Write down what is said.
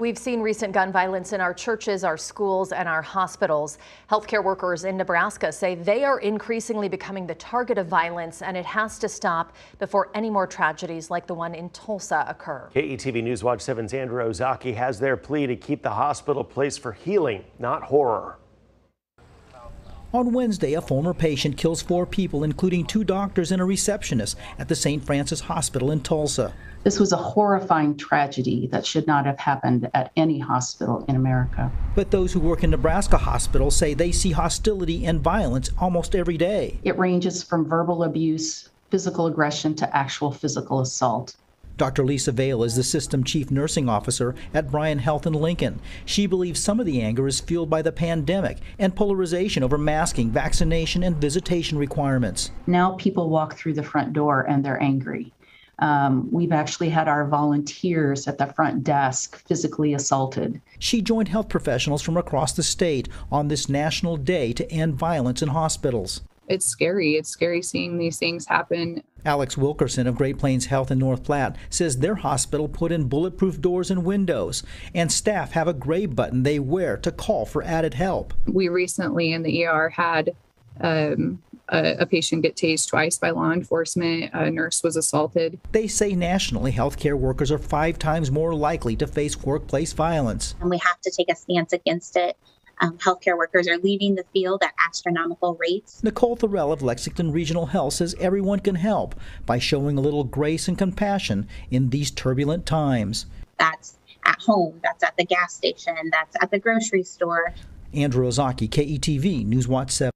We've seen recent gun violence in our churches, our schools, and our hospitals. Healthcare workers in Nebraska say they are increasingly becoming the target of violence, and it has to stop before any more tragedies like the one in Tulsa occur. KETV NewsWatch 7's Andrew Ozaki has their plea to keep the hospital place for healing, not horror. On Wednesday, a former patient kills four people, including two doctors and a receptionist at the St. Francis Hospital in Tulsa. This was a horrifying tragedy that should not have happened at any hospital in America. But those who work in Nebraska hospitals say they see hostility and violence almost every day. It ranges from verbal abuse, physical aggression, to actual physical assault. Dr. Lisa Vale is the system chief nursing officer at Bryan Health in Lincoln. She believes some of the anger is fueled by the pandemic and polarization over masking, vaccination, and visitation requirements. Now people walk through the front door and they're angry. Um, we've actually had our volunteers at the front desk physically assaulted. She joined health professionals from across the state on this national day to end violence in hospitals. It's scary. It's scary seeing these things happen. Alex Wilkerson of Great Plains Health in North Platte says their hospital put in bulletproof doors and windows, and staff have a gray button they wear to call for added help. We recently in the ER had um, a, a, patient get tased twice by law enforcement. A nurse was assaulted. They say nationally, healthcare workers are five times more likely to face workplace violence. And we have to take a stance against it. Um, healthcare workers are leaving the field at astronomical rates. Nicole Thorell of Lexington Regional Health says everyone can help by showing a little grace and compassion in these turbulent times. That's at home, that's at the gas station, that's at the grocery store. Andrew Ozaki, KETV, NewsWatch 7.